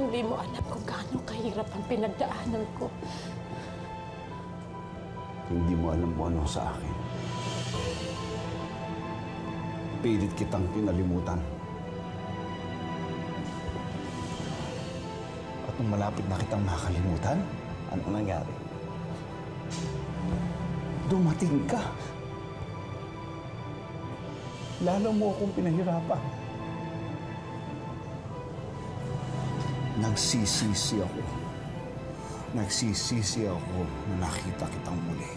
Hindi mo alam kung gaano kahirap ang pinagdaanan ko. Hindi mo alam kung ano sa akin. Pilit kitang kinalimutan. At nung malapit na kitang makalimutan, ano nangyari? Dumating ka. Lalo mo akong pinahirapan. Nagsisisi ako. Nagsisisi ako na nakita kitang muli.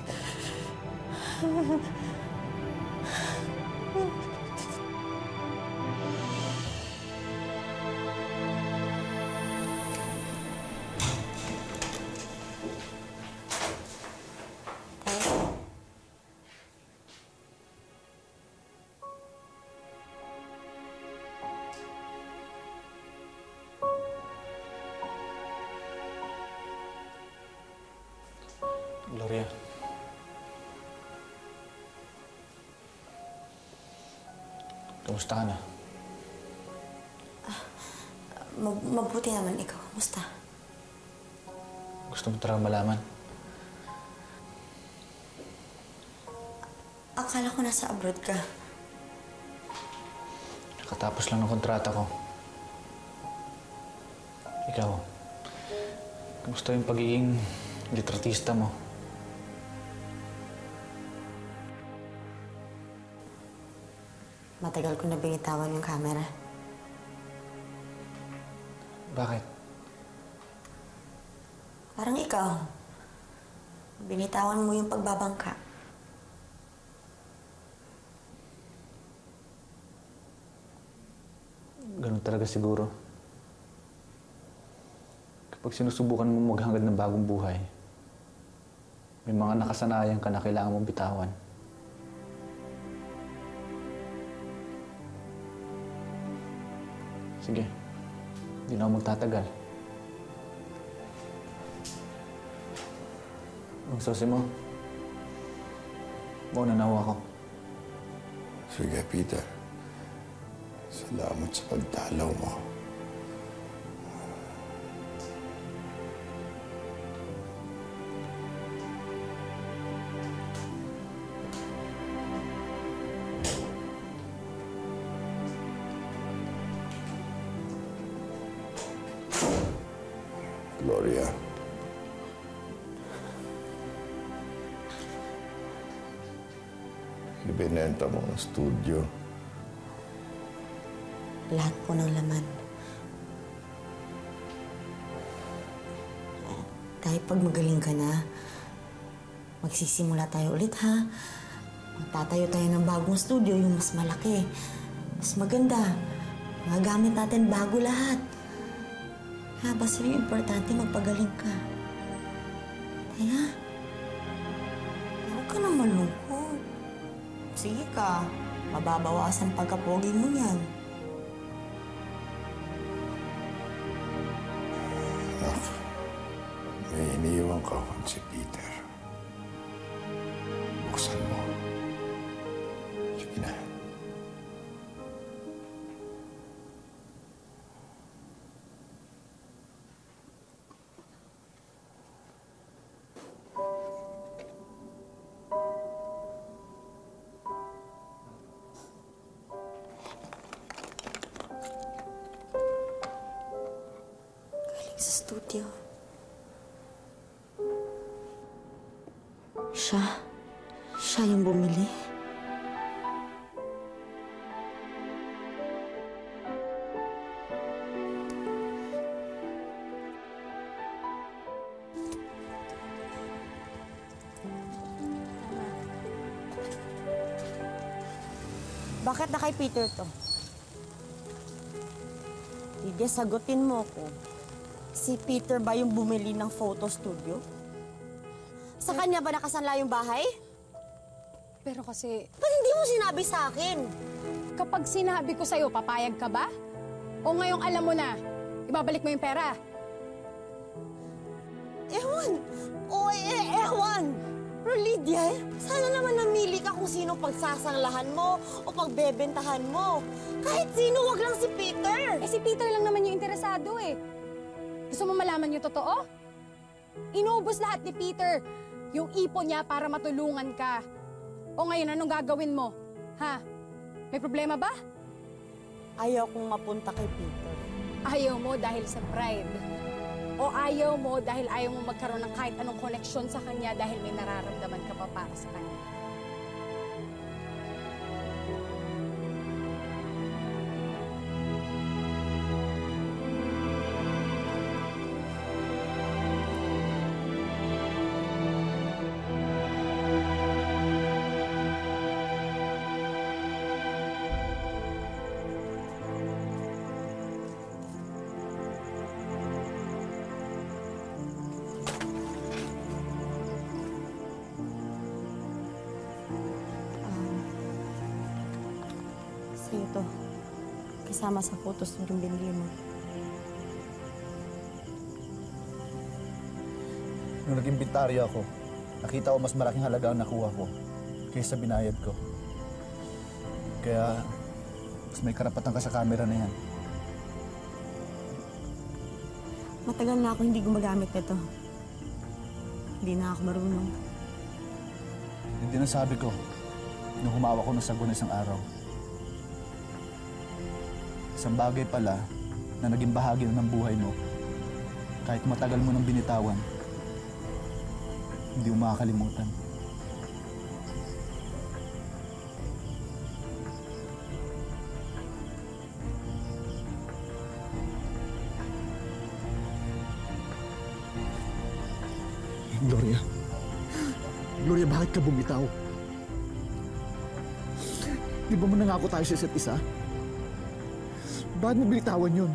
Kamusta ka na? Mag- mabuti naman ikaw. Musta? Gusto mo talaga malaman? Akala ko nasa abroad ka. Nakatapos lang ng kontrata ko. Ikaw, kamusta yung pagiging litratista mo? Matagal ko na binitawan yung camera. Bakit? Parang ikaw. Binitawan mo yung pagbabangka. Ganun talaga siguro. Kapag sinusubukan mo maghangad ng bagong buhay, may mga nakasanayan ka na kailangan mong bitawan. Sige, hindi na ako magtatagal. Ang susi mo, mauna na ako. Sige, Peter. Salamat sa pagdalaw mo. Magsisimula tayo ulit ha. Magtatayo tayo ng bagong studio, yung mas malaki. Mas maganda. Magagamit natin bago lahat. Ha, basta yung importante magpagaling ka. Kaya, huwag ka na malungkot. Sige ka, mababawasan pagkapogi mo yan. Anak, may iniiwan ka si Peter. Studio. Siya? Siya yung bumili? Bakit na kay Peter to? Lydia, sagutin mo ko. Si Peter ba yung bumili ng photo studio? Sa kanya ba nakasanla yung bahay? Pero kasi, Ba't hindi mo sinabi sa akin? kapag sinabi ko sa'yo, papayag ka ba? O ngayong alam mo na, ibabalik mo yung pera? Ewan! O eh, ewan! Pero Lydia, sana naman namili ka kung sino pagsasanglahan mo o pagbebentahan mo. Kahit sino, wag lang si Peter. Eh si Peter lang naman yung interesado eh. Gusto mo malaman yung totoo? Inubos lahat ni Peter yung ipon niya para matulungan ka. O ngayon, anong gagawin mo? Ha? May problema ba? Ayaw kong mapunta kay Peter. Ayaw mo dahil sa pride. O ayaw mo dahil ayaw mo magkaroon ng kahit anong koneksyon sa kanya dahil may nararamdaman ka pa para sa kanya. Kasama sa photos yung binili mo. Nung naging bintaryo ako, nakita ko mas malaking halaga ang nakuha ko kaysa binayad ko. Kaya, mas may karapatan ka sa camera na yan. Matagal na ako hindi gumagamit nito. Hindi na ako marunong. Hindi na sabi ko, nung humawa ko ng sagon isang araw. Isang bagay pala na naging bahagi na ng buhay mo. Kahit matagal mo nang binitawan, hindi mo makakalimutan. Gloria. Gloria, bakit ka bumitaw? Di ba manangako tayo sa isa't isa? Bakit mo binitawan yun?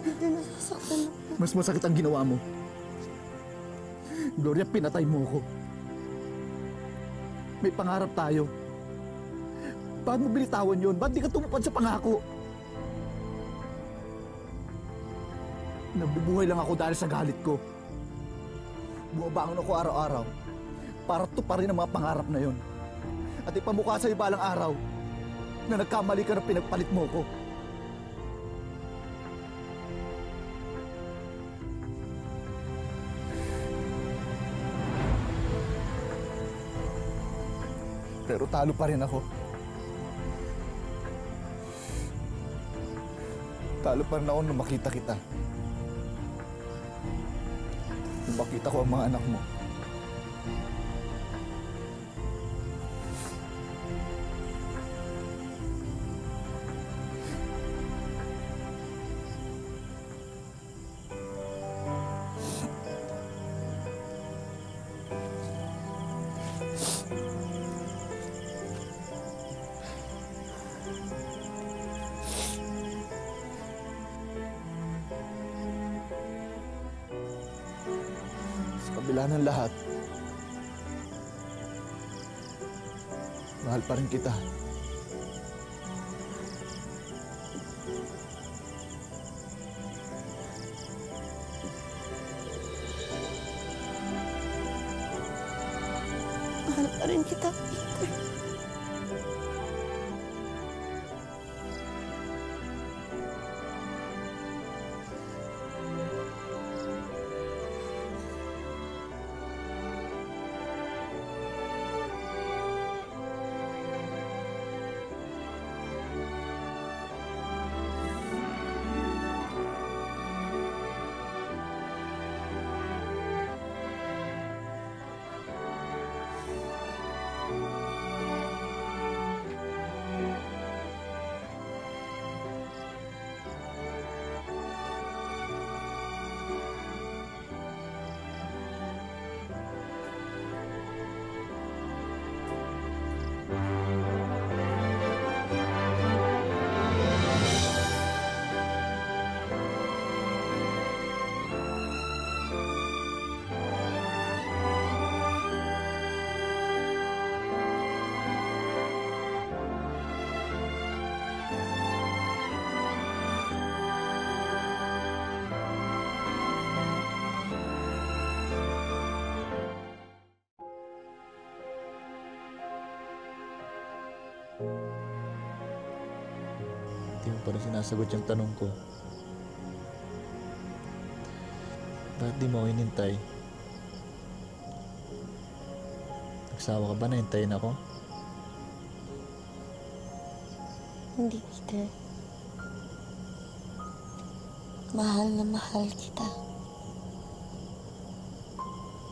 Hindi nasasaktan ako. Mas masakit ang ginawa mo. Gloria, pinatay mo ako. May pangarap tayo. Bakit mo binitawan yun? Bakit di ka tumupad sa pangako? Nabubuhay lang ako dahil sa galit ko. Bumabangon ako araw-araw para tuparin ang mga pangarap na yon. At ipamukha sa balang araw na nagkamali ka na pinagpalit mo ko. Pero talo pa rin ako. Talo pa rin ako nung makita kita. Nung makita ko ang mga anak mo. Kabila ng lahat, mahal pa rin kita. Pa rin sinasagot yung tanong ko. Bakit di mo ako inintay? Nagsawa ka ba na hintayin ako? Hindi, Peter. Mahal na mahal kita.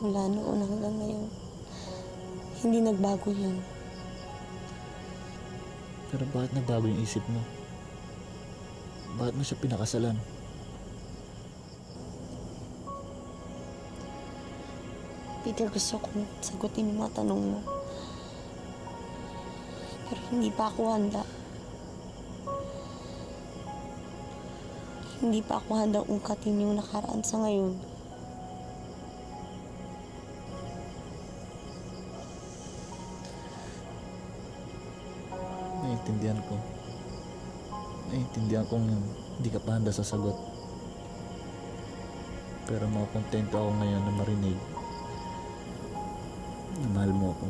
Mula noon hanggang ngayon. Hindi nagbago yun. Pero bakit nagbago yung isip mo? Bakit mo siya pinakasalan? Peter, gusto kong sagutin yung mga tanong mo. Pero hindi pa ako handa. Hindi pa ako handa ungkatin yung nakaraan sa ngayon. Naiintindihan ko. Naiintindihan kong hindi ka pa handa sa sagot. Pero makontento ako ngayon na marinig na mahal mo ako.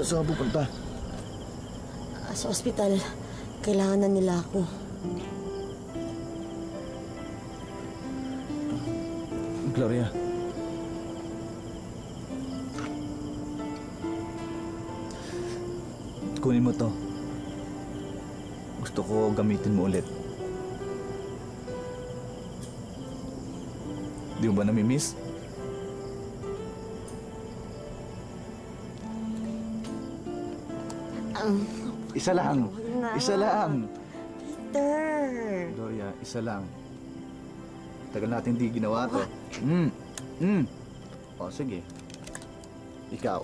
Saan ka pupunta? Ah, Sa ospital, kailangan na nila ako. Gloria. Mo to. Gusto ko gamitin mo ulit. Di mo ba namimiss? Isa lang. na. Isa lang. Peter! Gloria, isa lang. Tagal natin di ginawa to. Mm. Mm. O, sige. Ikaw.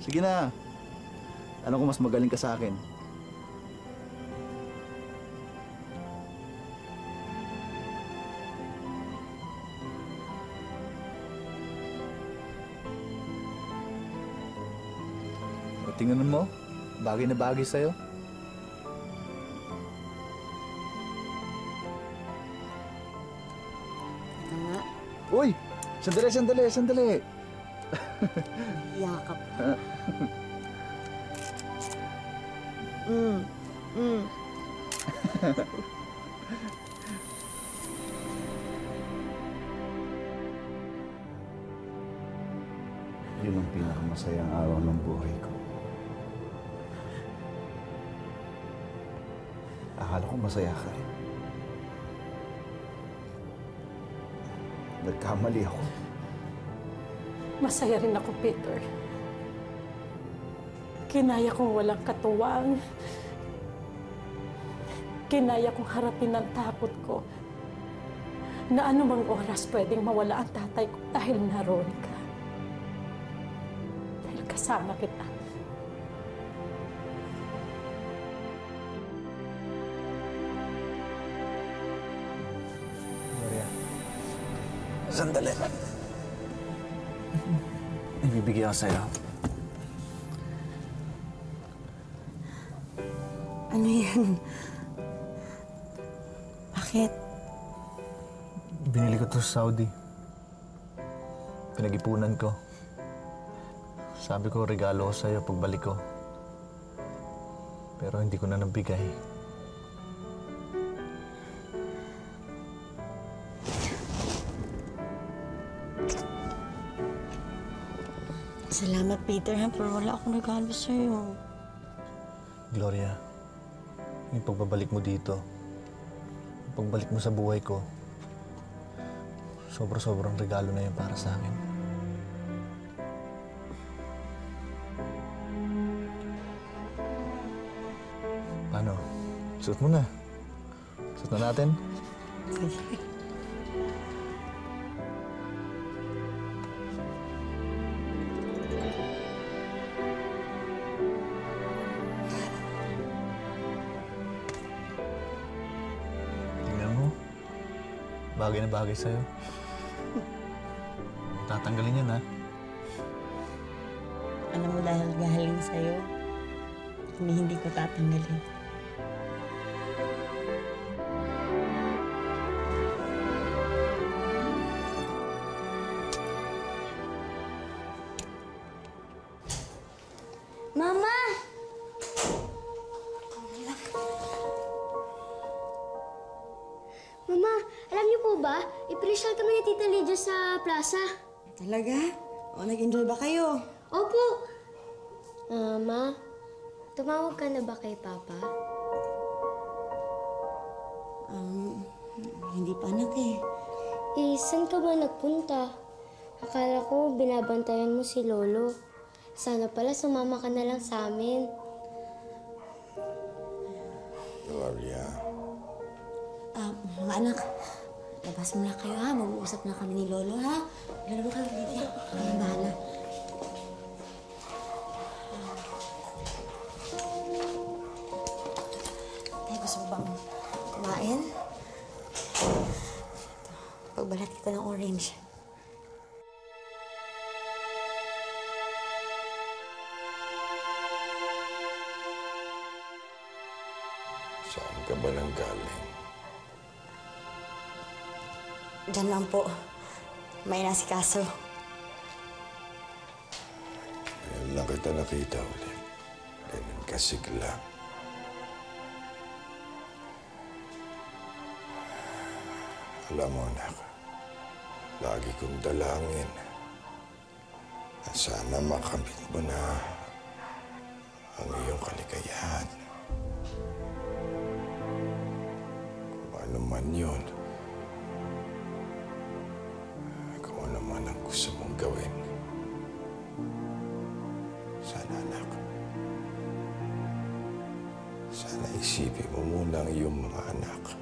Sige na. Alam ko mas magaling ka sa akin. O, tingnan mo. Bagay na bagay sa'yo. Ito nga, Uy! Sandali, sandali, sandali. yakap. mm, mm. Yun ang pinakamasayang araw ng buhay ko. Akala ko masaya ka rin. Nagkamali ako. Masaya rin ako, Peter. Kinaya kong walang katuwang. Kinaya kong harapin ang takot ko na anumang oras pwedeng mawala ang tatay ko dahil naroon ka. Dahil kasama kita. Gloria. Sandali. Ibibigay ako sa'yo. Ano yan? Bakit? Binili ko to sa Saudi. Pinag-ipunan ko. Sabi ko regalo ko sa'yo pagbalik ko. Pero hindi ko na nabigay. Salamat, Peter, ha? Pero wala akong regalo sa'yo. Gloria, yung pagbabalik mo dito, yung pagbalik mo sa buhay ko, sobra-sobrang regalo na yun para sa akin. Paano? Suot mo na. Suot na natin. Tingnan Bagay na bagay sa'yo. Tatanggalin yan, ha? Alam mo dahil galing sa'yo, hindi, hindi ko tatanggalin. Ma, Mama! Mama, Tita Lydia sa plaza. Talaga? O, nag-enjoy ba kayo? Opo! Mama, tumawag ka na ba kay Papa? Um, hindi pa anak eh. Eh, saan ka ba nagpunta? Akala ko binabantayan mo si Lolo. Sana pala sumama ka na lang sa amin. Gloria, Ah, mga anak, labas muna kayo ha. Mag-uusap na kami ni Lolo ha. Lalo ka, Lydia. Kami bahala. Tay, gusto mo bang kumain? Pagbalat kita ng orange. Diyan lang po. May nasikaso. Ngayon lang kita nakita ulit. Ganun kasigla. Alam mo, anak, lagi kong dalangin na sana makamit mo na ang iyong kaligayahan. Kung ano man yun, gusto mong gawin. Sana anak, sana isipin mo muna ang iyong mga anak.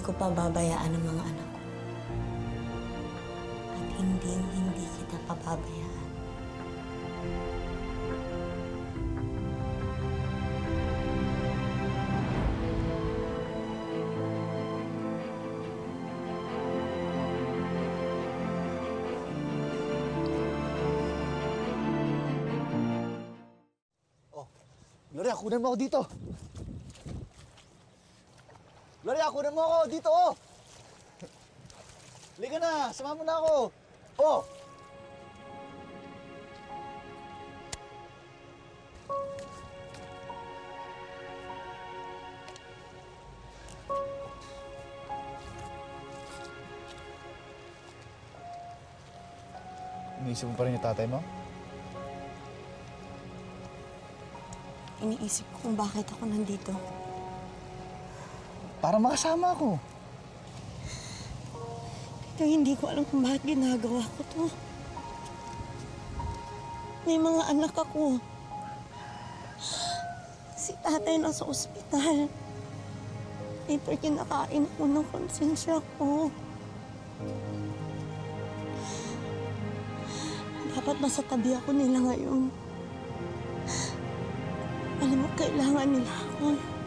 Ko pababayaan ang mga anak ko. At hindi, hindi kita pababayaan. Gloria, kunan mo ako dito. Gloria, kunan mo ako dito, oh! Liga na, sama mo na ako. Oh! Iniisip mo pa rin yung tatay mo? Iniisip ko kung bakit ako nandito. Para makasama ako. Pero hindi ko alam kung bakit ginagawa ko to. May mga anak ako. Si tatay nasa ospital. Peter, kinakain ako ng konsensya ko. Dapat nasa tabi ako nila ngayon. Alam mo, kailangan nila ako.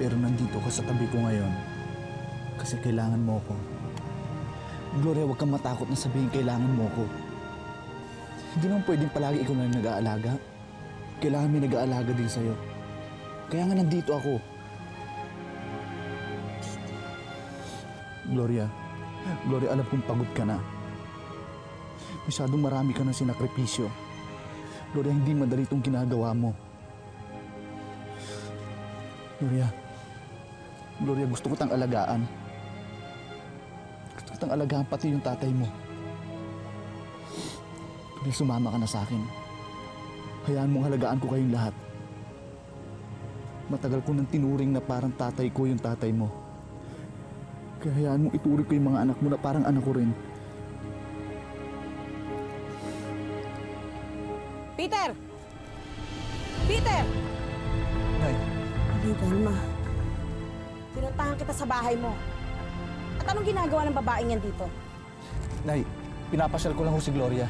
Pero nandito ka sa tabi ko ngayon kasi kailangan mo ko. Gloria, huwag kang matakot na sabihin kailangan mo ko. Hindi naman pwedeng palagi ikaw na nag-aalaga. Kailangan may nag-aalaga din sa'yo. Kaya nga nandito ako. Gloria, Gloria, alam kong pagod ka na. Masyadong marami ka na sinakripisyo. Gloria, hindi madali itong ginagawa mo. Gloria, Gloria, gusto ko tang alagaan. Gusto ko tang alagaan pati yung tatay mo. Gloria, sumama ka na sa akin. Hayaan mong halagaan ko kayong lahat. Matagal ko nang tinuring na parang tatay ko yung tatay mo. Kaya hayaan mong ituring ko yung mga anak mo na parang anak ko rin. Peter! Peter! Hindi, Dalma. Pinuntahan kita sa bahay mo. At anong ginagawa ng babaeng yan dito? Nay, pinapasyal ko lang ho si Gloria.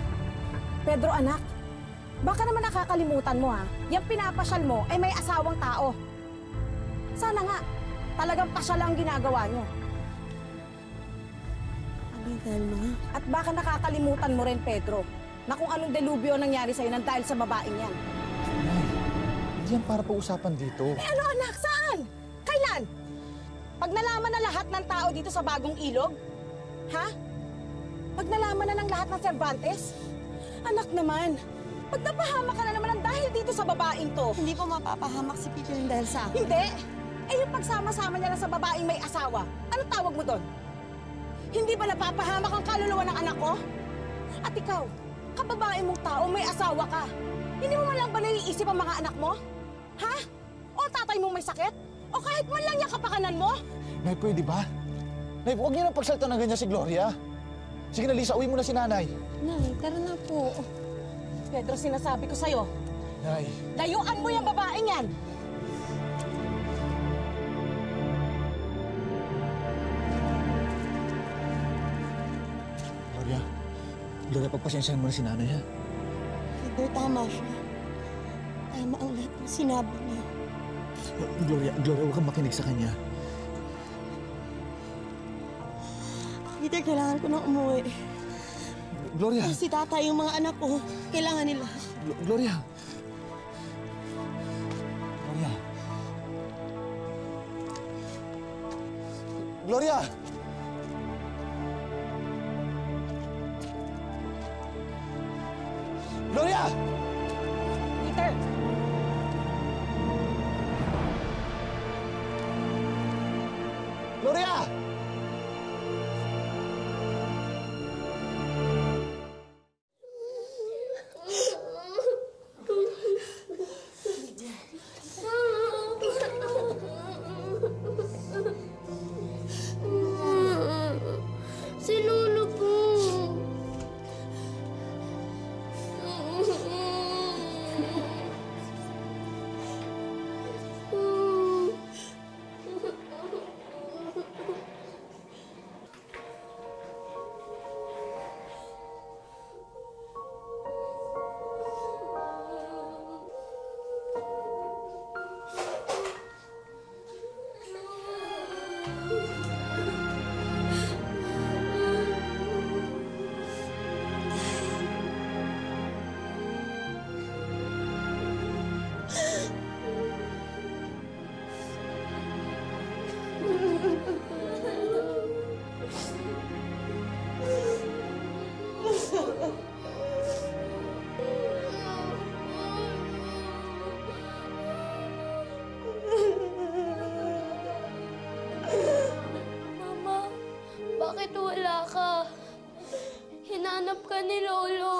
Pedro, anak, baka naman nakakalimutan mo ha. Yung pinapasyal mo ay may asawang tao. Sana nga, talagang pasyal ang ginagawa nyo. kay Thelma. At baka nakakalimutan mo rin, Pedro, na kung anong delubyo ang nangyari sa'yo nang dahil sa babaeng yan. Nay, hindi yan para pag-usapan dito. Eh ano anak, saan? Pag nalaman na lahat ng tao dito sa bagong ilog? Ha? Pag nalaman na ng lahat ng Cervantes? Anak naman, pag napahamak ka na naman ng dahil dito sa babaeng to. Hindi po mapapahamak si Peter yung dahil sa akin. Hindi! Eh yung pagsama-sama niya lang sa babaeng may asawa, ano tawag mo doon? Hindi ba napapahamak ang kaluluwa ng anak ko? At ikaw, kababae mong tao, may asawa ka. Hindi mo man lang ba naiisip ang mga anak mo? Ha? O tatay mong may sakit? O kahit man lang yung kapakanan mo? Nay, pwede ba? Nay, huwag niyo nang pagsalta ng ganyan si Gloria. Sige na, Lisa, uwi mo na si nanay. Nay, tara na po. Pedro, sinasabi ko sa'yo, Nay, layuan mo yung babaeng yan! Gloria, Gloria, pagpasensyahan mo na si nanay, ha? Peter, tama siya. Tama ang lahat ng sinabi niya. Gloria, Gloria, huwag kang makinig sa kanya. Peter, kailangan ko nang umuwi. Gloria, Si tata, yung mga anak ko, kailangan nila. Gl- Gloria. Gloria. Gloria! Gloria! Peter! Ka ni Lolo.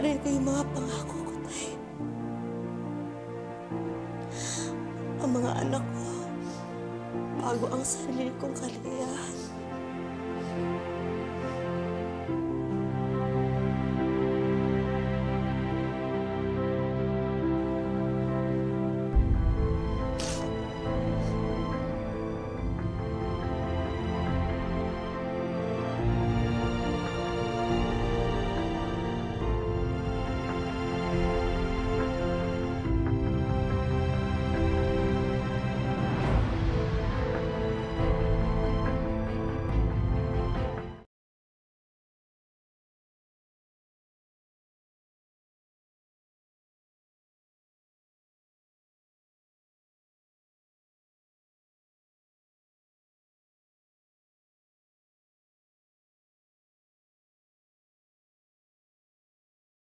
Tutuparin ko yung mga pangako ko, Tay. Ang mga anak ko, bago ang sarili kong kaligayahan.